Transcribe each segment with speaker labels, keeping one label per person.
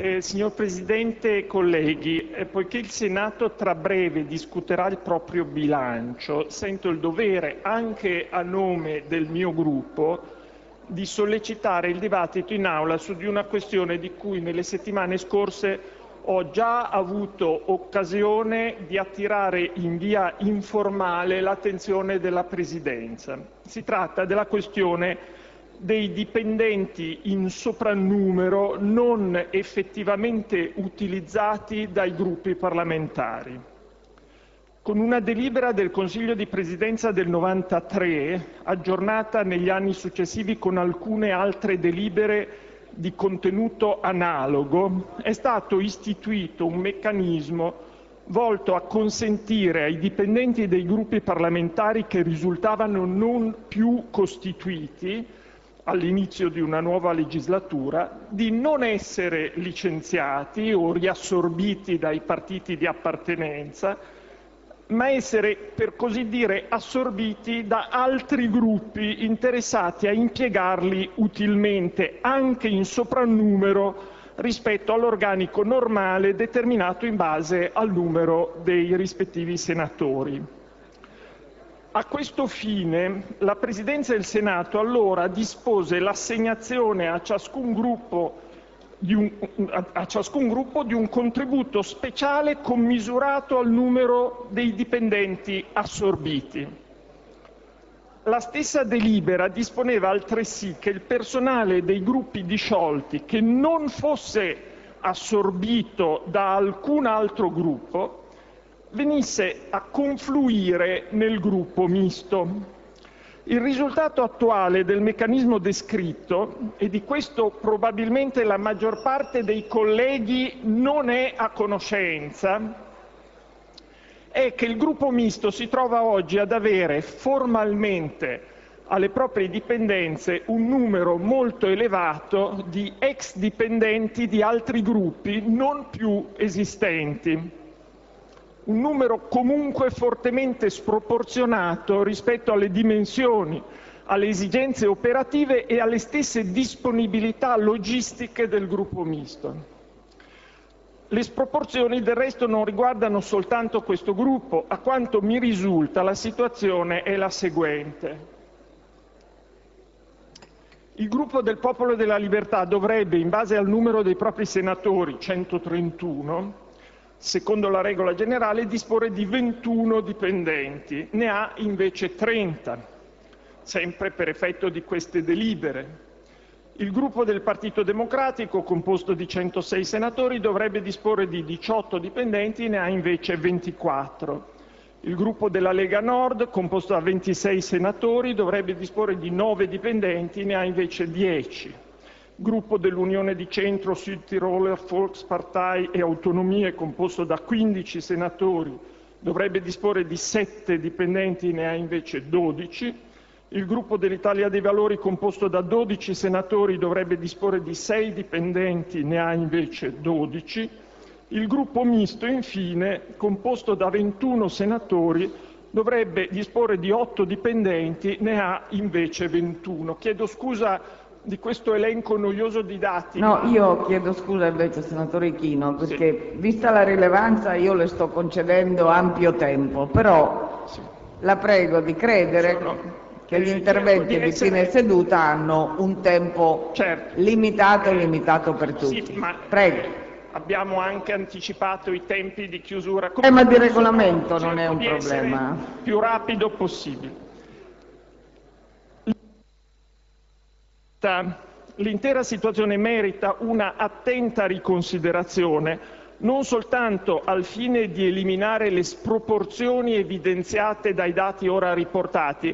Speaker 1: Eh, signor Presidente, colleghi, eh, poiché il Senato tra breve discuterà il proprio bilancio, sento il dovere, anche a nome del mio gruppo, di sollecitare il dibattito in aula su di una questione di cui nelle settimane scorse ho già avuto occasione di attirare in via informale l'attenzione della Presidenza. Si tratta della questione dei dipendenti in soprannumero non effettivamente utilizzati dai gruppi parlamentari. Con una delibera del Consiglio di Presidenza del 93, aggiornata negli anni successivi con alcune altre delibere di contenuto analogo, è stato istituito un meccanismo volto a consentire ai dipendenti dei gruppi parlamentari che risultavano non più costituiti all'inizio di una nuova legislatura, di non essere licenziati o riassorbiti dai partiti di appartenenza, ma essere, per così dire, assorbiti da altri gruppi interessati a impiegarli utilmente, anche in soprannumero, rispetto all'organico normale determinato in base al numero dei rispettivi senatori. A questo fine la Presidenza del Senato allora dispose l'assegnazione a ciascun gruppo di un, contributo speciale commisurato al numero dei dipendenti assorbiti. La stessa delibera disponeva altresì che il personale dei gruppi disciolti che non fosse assorbito da alcun altro gruppo venisse a confluire nel gruppo misto. Il risultato attuale del meccanismo descritto, e di questo probabilmente la maggior parte dei colleghi non è a conoscenza, è che il gruppo misto si trova oggi ad avere formalmente alle proprie dipendenze un numero molto elevato di ex dipendenti di altri gruppi non più esistenti un numero comunque fortemente sproporzionato rispetto alle dimensioni, alle esigenze operative e alle stesse disponibilità logistiche del gruppo misto. Le sproporzioni del resto non riguardano soltanto questo gruppo, a quanto mi risulta la situazione è la seguente. Il gruppo del Popolo della Libertà dovrebbe, in base al numero dei propri senatori, 131, secondo la regola generale, disporre di 21 dipendenti, ne ha invece 30, sempre per effetto di queste delibere. Il gruppo del Partito Democratico, composto di 106 senatori, dovrebbe disporre di 18 dipendenti, ne ha invece 24. Il gruppo della Lega Nord, composto da 26 senatori, dovrebbe disporre di 9 dipendenti, ne ha invece 10 gruppo dell'Unione di Centro, Südtiroler Volkspartei e Autonomie, composto da 15 senatori, dovrebbe disporre di 7 dipendenti, ne ha invece 12. Il gruppo dell'Italia dei Valori, composto da 12 senatori, dovrebbe disporre di 6 dipendenti, ne ha invece 12. Il gruppo misto, infine, composto da 21 senatori, dovrebbe disporre di 8 dipendenti, ne ha invece 21. Chiedo scusa di questo elenco noioso di dati.
Speaker 2: No, io chiedo scusa invece, senatore Ichino, perché sì. vista la rilevanza io le sto concedendo ampio tempo, però sì. la prego di credere Sono... che gli interventi di essere... fine seduta hanno un tempo certo. limitato e limitato per tutti. Sì, ma...
Speaker 1: Prego. Abbiamo anche anticipato i tempi di chiusura.
Speaker 2: Come tema di regolamento non è un problema.
Speaker 1: Più rapido possibile. L'intera situazione merita una attenta riconsiderazione, non soltanto al fine di eliminare le sproporzioni evidenziate dai dati ora riportati,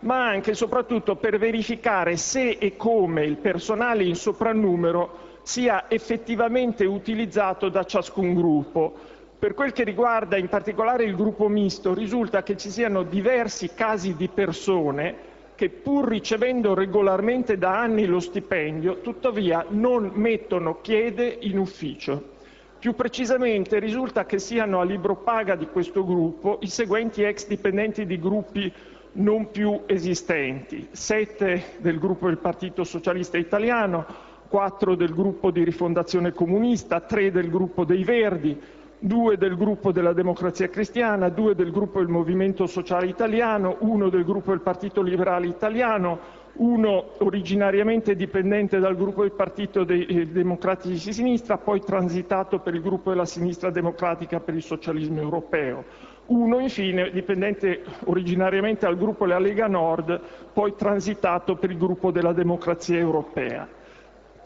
Speaker 1: ma anche e soprattutto per verificare se e come il personale in soprannumero sia effettivamente utilizzato da ciascun gruppo. Per quel che riguarda in particolare il gruppo misto, risulta che ci siano diversi casi di persone che pur ricevendo regolarmente da anni lo stipendio, tuttavia non mettono chiede in ufficio. Più precisamente risulta che siano a libro paga di questo gruppo i seguenti ex dipendenti di gruppi non più esistenti: sette del gruppo del Partito Socialista Italiano, 4 del gruppo di Rifondazione Comunista, 3 del gruppo dei Verdi, 2 del gruppo della Democrazia Cristiana, 2 del gruppo del Movimento Sociale Italiano, 1 del gruppo del Partito Liberale Italiano, uno originariamente dipendente dal gruppo del Partito dei eh, Democratici di Sinistra, poi transitato per il gruppo della Sinistra Democratica per il Socialismo Europeo, uno infine dipendente originariamente dal gruppo della Lega Nord, poi transitato per il gruppo della Democrazia Europea.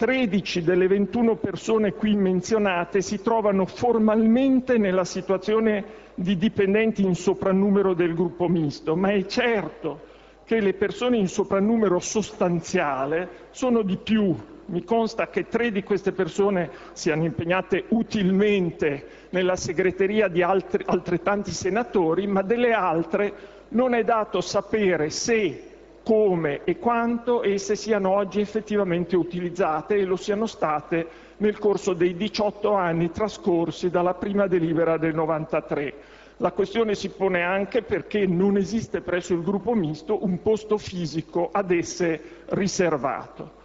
Speaker 1: 13 delle 21 persone qui menzionate si trovano formalmente nella situazione di dipendenti in soprannumero del gruppo misto, ma è certo che le persone in soprannumero sostanziale sono di più. Mi consta che tre di queste persone siano impegnate utilmente nella segreteria di altri, altrettanti senatori, ma delle altre non è dato sapere se come e quanto esse siano oggi effettivamente utilizzate e lo siano state nel corso dei 18 anni trascorsi dalla prima delibera del 93. La questione si pone anche perché non esiste presso il gruppo misto un posto fisico ad esse riservato.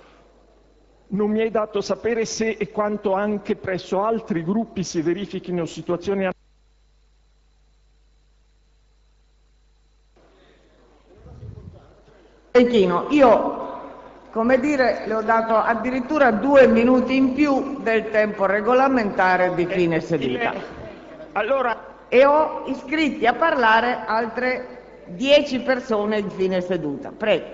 Speaker 1: Non mi è dato sapere se e quanto anche presso altri gruppi si verifichino situazioni
Speaker 2: io come dire, le ho dato addirittura due minuti in più del tempo regolamentare di fine seduta. Allora, e ho iscritti a parlare altre dieci persone in fine seduta. Prego.